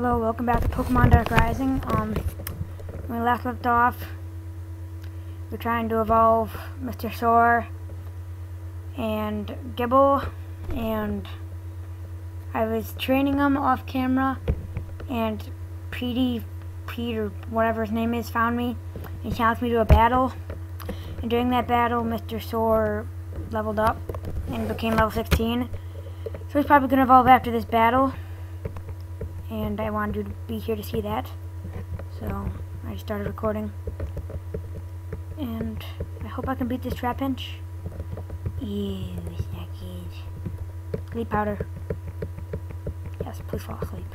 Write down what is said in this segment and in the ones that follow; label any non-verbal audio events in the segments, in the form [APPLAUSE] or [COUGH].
hello, welcome back to Pokemon Dark Rising. Um, when we last left off, we're trying to evolve Mr. Soar and Gible, and I was training him off camera, and Petey, Peter, whatever his name is, found me and challenged me to a battle. And during that battle, Mr. Soar leveled up and became level 16. So he's probably going to evolve after this battle and I wanted you to be here to see that. So I started recording. And I hope I can beat this Trapinch. Ew, good. Sleep powder. Yes, please fall asleep.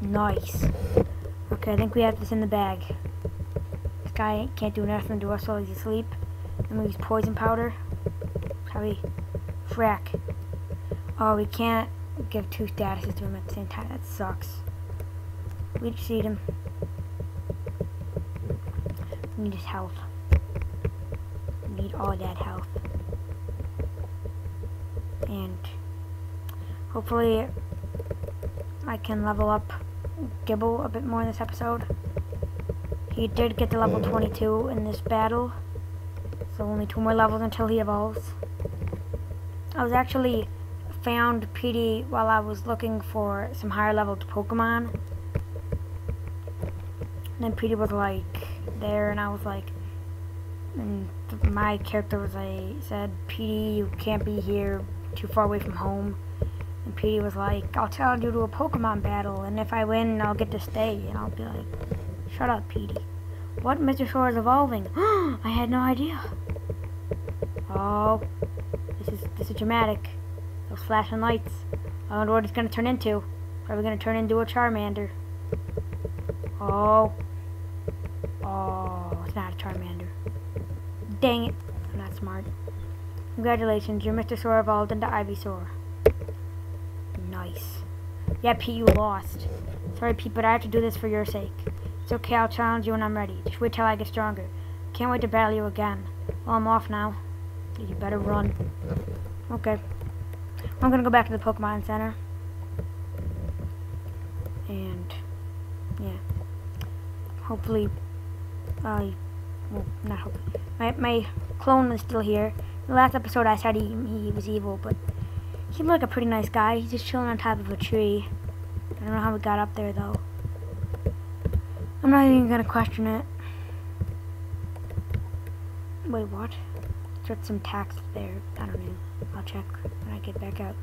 Nice. Okay, I think we have this in the bag. This guy can't do nothing to us while he's asleep. And we use poison powder. Probably frack. Oh, we can't give two statuses to him at the same time. That sucks. We just need him. We need his health. We need all that health. And hopefully I can level up Gible a bit more in this episode. He did get to level uh-huh. 22 in this battle. So only two more levels until he evolves. I was actually found Petey while I was looking for some higher leveled Pokemon. And then Petey was like there and I was like and my character was like said, Petey, you can't be here too far away from home. And Petey was like, I'll challenge you to a Pokemon battle and if I win I'll get to stay and I'll be like, Shut up, Petey. What Mr. Soar is evolving? [GASPS] I had no idea. Oh, this is this is dramatic. Those flashing lights. I wonder what it's going to turn into. Probably going to turn into a Charmander. Oh. Oh, it's not a Charmander. Dang it. I'm not smart. Congratulations, you're Mr. Soar evolved into Ivysaur. Nice. Yeah, Pete, you lost. Sorry, Pete, but I have to do this for your sake. It's okay, I'll challenge you when I'm ready. Just wait till I get stronger. Can't wait to battle you again. Well, I'm off now. You better run. Okay. I'm gonna go back to the Pokemon Center. And, yeah. Hopefully, uh, well, not hopefully. My, my clone is still here. The last episode I said he, he was evil, but he like a pretty nice guy. He's just chilling on top of a tree. I don't know how we got up there, though. I'm not even gonna question it. Wait, what? There's some tax there. I don't know. I'll check when I get back out.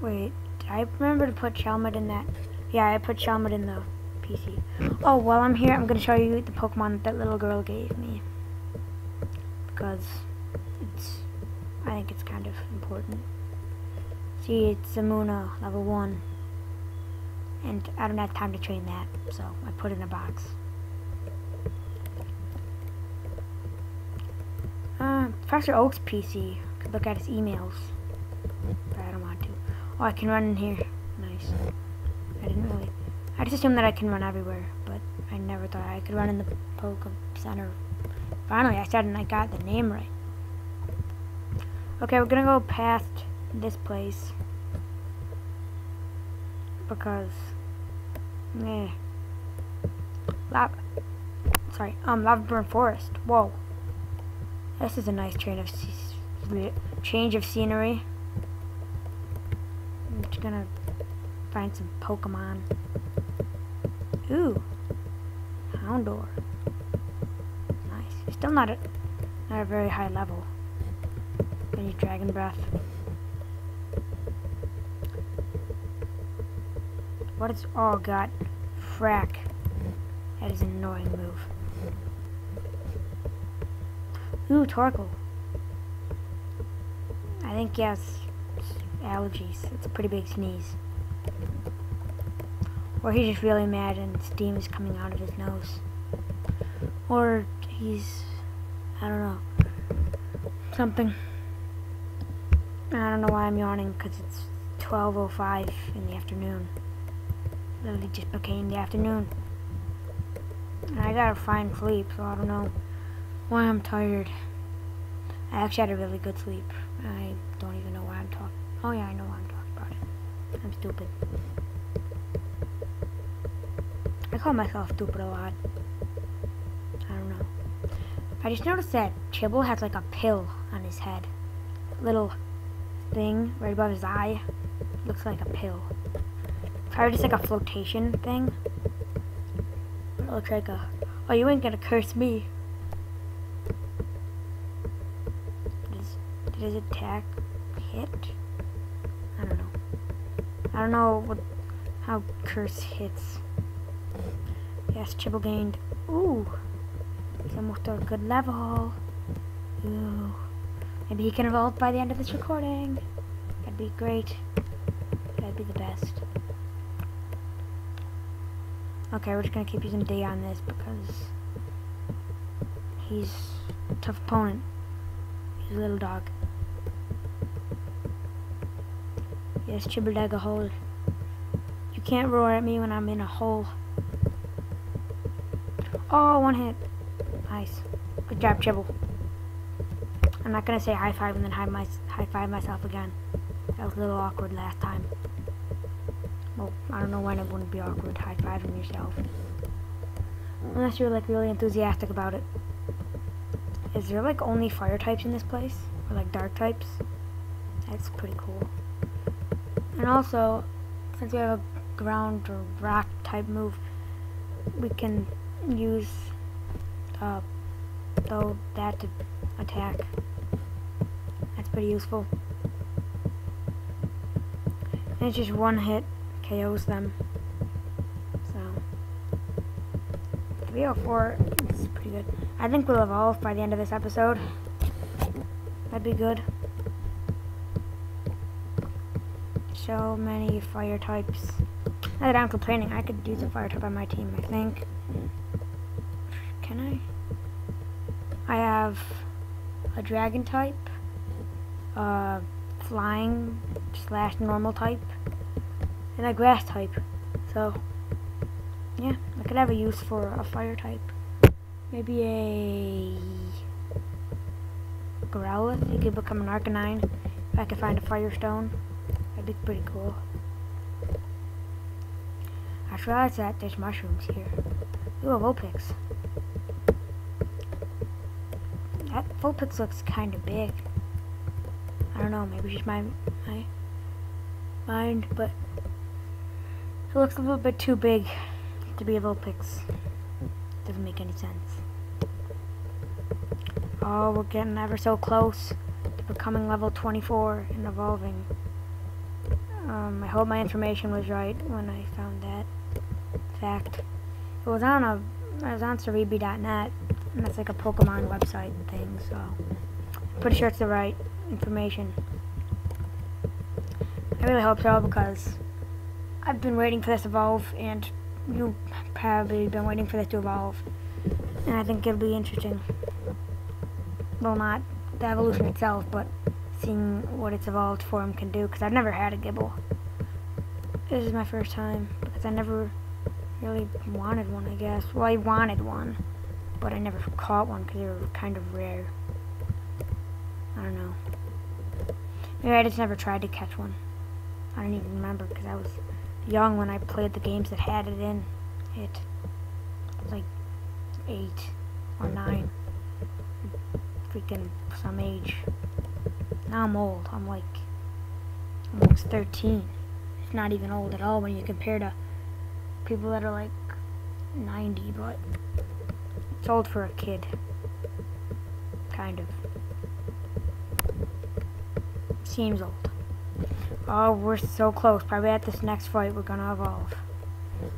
Wait, did I remember to put Shelmet in that? Yeah, I put Shelmet in the PC. Oh, while I'm here, I'm going to show you the Pokemon that, little girl gave me. Because it's, I think it's kind of important. See, it's Zamuna, level 1. And I don't have time to train that, so I put it in a box. Uh, Professor Oak's PC. Could look at his emails. But I don't want to. Oh, I can run in here. Nice. I didn't really... I just assumed that I can run everywhere, but I never thought I could run in the Poke Center. Finally, I said and I got the name right. Okay, we're gonna go past this place. Because... Meh. Lava... Sorry, um, Lava Burn Forest. Whoa. This is a nice change of change of scenery. I'm just gonna find some Pokemon. Ooh, Houndour. Nice. Still not at not a very high level. I need Dragon Breath. What is all got? Frack. That is an annoying move. Ooh, Torkoal. I think yes, allergies. It's a pretty big sneeze. Or he's just really mad and steam is coming out of his nose. Or he's, I don't know, something. I don't know why I'm yawning because it's 12.05 in the afternoon. Literally just became the afternoon. And I gotta find sleep, so I don't know why I'm tired. I actually had a really good sleep. I don't even know why I'm talking. Oh yeah, I know why I'm talking about it. I'm stupid. I call myself stupid a lot. I don't know. I just noticed that Gible has like a pill on his head. Little thing right above his eye. Looks like a pill. Probably just like a flotation thing. It looks like a... Oh, you ain't gonna curse me. Does, did his attack hit? I don't know. I don't know what how curse hits. Yes, Gible gained. Ooh. He's almost a good level. Ooh. Maybe he can evolve by the end of this recording. That'd be great. That'd be the best. Okay, we're just gonna keep using D on this because he's a tough opponent. He's a little dog. Yes, Gible a hole. You can't roar at me when I'm in a hole. Oh, one hit. Nice. Good job, Gible. I'm not gonna say high five and then high, my, high five myself again. That was a little awkward last time. Well, I don't know when it wouldn't be awkward high fiving yourself. Unless you're like really enthusiastic about it. Is there like only fire types in this place? Or like dark types? That's pretty cool. And also, since we have a ground or rock type move, we can use uh, though that to attack. That's pretty useful. And it's just one hit KOs them. So 304 is pretty good. I think we'll evolve by the end of this episode. That'd be good. So many fire types. Now that I'm complaining, I could use a fire type on my team, I think. Can I? I have a dragon type, a flying slash normal type, and a grass type. So, yeah, I could have a use for a fire type. Maybe a Growlithe. He could become an Arcanine if I could find a Firestone. Be pretty cool. I just realized that there's mushrooms here. Ooh, a Vulpix. That Vulpix looks kind of big. I don't know, maybe just my, my mind, but it looks a little bit too big to be a Vulpix. Doesn't make any sense. Oh, we're getting ever so close to becoming level 24 and evolving. Um, I hope my information was right when I found that fact. It was on a, it was on Serebii.net, and that's like a Pokemon website thing, so pretty sure it's the right information. I really hope so because I've been waiting for this to evolve, and you've probably been waiting for this to evolve, and I think it'll be interesting. Well, not the evolution itself, but seeing what its evolved form can do, because I've never had a Gible. This is my first time, because I never really wanted one, I guess. Well, I wanted one, but I never caught one because they were kind of rare. I don't know. Maybe I just never tried to catch one. I don't even remember because I was young when I played the games that had it in it. Was like eight or nine. Freaking some age. Now I'm old. I'm like almost 13. It's not even old at all when you compare to people that are like 90, but it's old for a kid. Kind of. Seems old. Oh, we're so close. Probably at this next fight we're gonna evolve.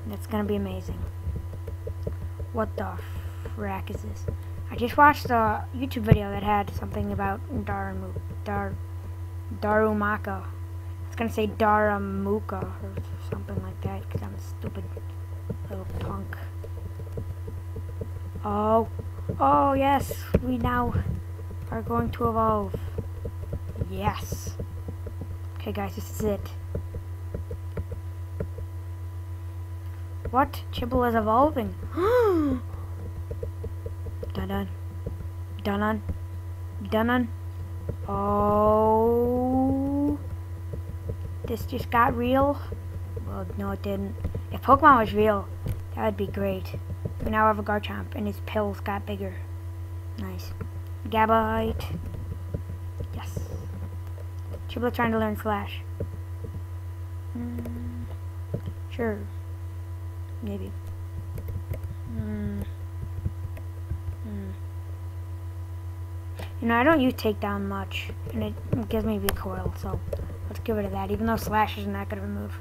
That's gonna be amazing. What the frack is this? I just watched a YouTube video that had something about Daramu, Dar, Darumaka. I was gonna say Daramuka or something like that because I'm a stupid little punk. Oh, oh yes, we now are going to evolve. Yes. Okay guys, this is it. What? Gible is evolving. [GASPS] dun dun. Dun dun. Dun dun. Oh. this just got real. Well, no it didn't. If Pokemon was real, that would be great. We now have a Garchomp, and his pills got bigger. Nice. Gabite. Yes. Chiblet trying to learn Flash. Mm, sure. Maybe. Mm. Mm. You know, I don't use takedown much, and it gives me recoil, so let's get rid of that, even though Slash isn't that good of a move.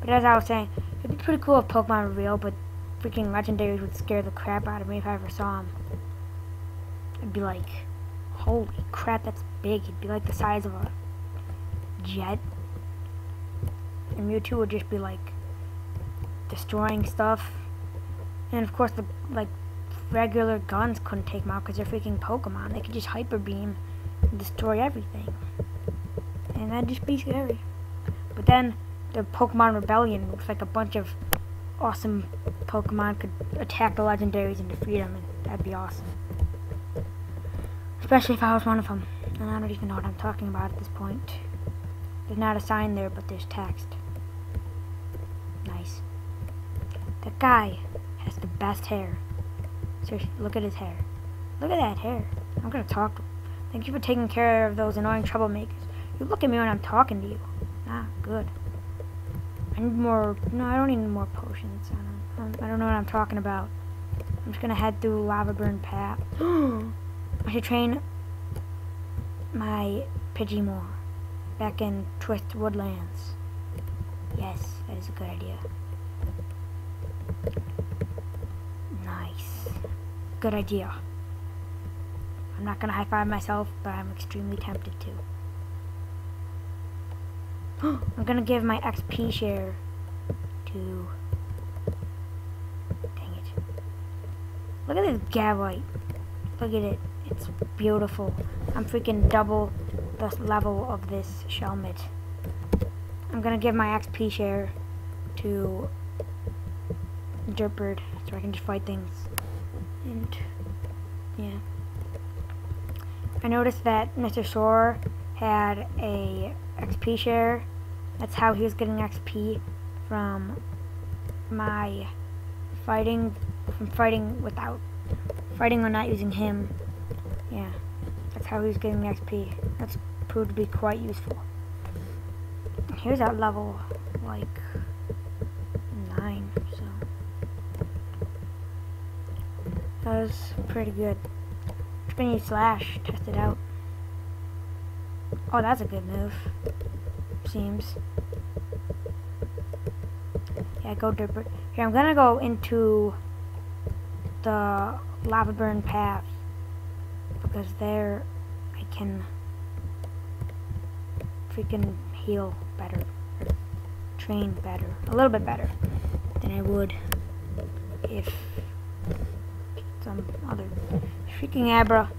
But as I was saying, it'd be pretty cool if Pokemon were real, but freaking legendaries would scare the crap out of me if I ever saw them. I'd be like, holy crap, that's big. It'd be like the size of a jet. And Mewtwo would just be like destroying stuff. And of course, the like regular guns couldn't take them out because they're freaking Pokemon. They could just Hyper Beam and destroy everything. And that'd just be scary. But then the Pokemon Rebellion looks like a bunch of awesome Pokemon could attack the legendaries and defeat them, and that'd be awesome. Especially if I was one of them. And I don't even know what I'm talking about at this point. There's not a sign there, but there's text. Nice. That guy has the best hair. Seriously, look at his hair. Look at that hair. I'm gonna talk to him. Thank you for taking care of those annoying troublemakers. You look at me when I'm talking to you. Ah, good. I need more, no, I don't need more potions. I don't, I don't know what I'm talking about. I'm just gonna head through Lava Burn Path. [GASPS] I should train my Pidgey more back in Twist Woodlands. Yes, that is a good idea. Nice. Good idea. I'm not gonna high five myself, but I'm extremely tempted to. [GASPS] I'm gonna give my XP share to... Dang it. Look at this Gabite. Look at it. It's beautiful. I'm freaking double the level of this Shelmet. I'm gonna give my XP share to Dirtbird so I can just fight things. And, yeah. I noticed that Mr. Sore had a XP share. That's how he was getting XP from my fighting, from fighting without, fighting or not using him. Yeah, that's how he was getting the XP. That's proved to be quite useful. Here's at level, like, 9, so. That was pretty good. Use Slash, test it out. Oh, that's a good move. Seems. Yeah, go Dirtbird. Here, I'm gonna go into the lava burn path because there I can freaking heal better, or train better, a little bit better than I would if some other freaking Abra.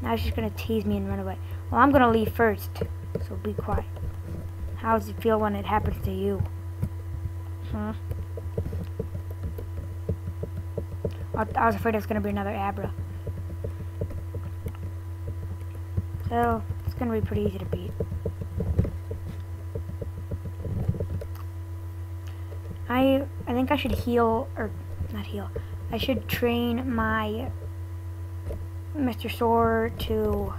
Now she's gonna tease me and run away. Well, I'm gonna leave first, so be quiet. How does it feel when it happens to you? Huh? I was afraid it was gonna be another Abra. So, it's gonna be pretty easy to beat. I I think I should heal, or not heal, I should train my Mr. Sore to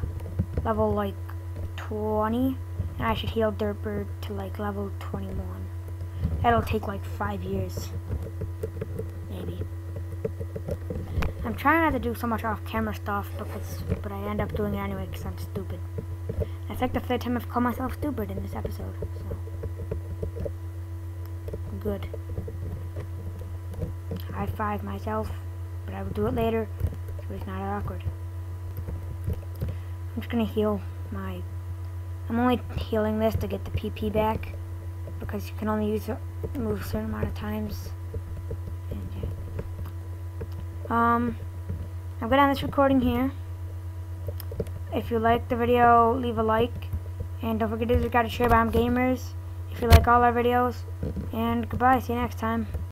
level like 20 and I should heal Dirtbird to like level 21. That'll take like 5 years. Maybe. I'm trying not to do so much off-camera stuff because, but I end up doing it anyway because I'm stupid. That's like the third time I've called myself stupid in this episode, so. Good. High five myself, but I will do it later so it's not awkward. I'm just gonna heal my... I'm only healing this to get the PP back. Because you can only use it, move a certain amount of times. Um, I'm gonna end this recording here. If you like the video, leave a like. And don't forget to subscribe to Share Gamers if you like all our videos. And goodbye, see you next time.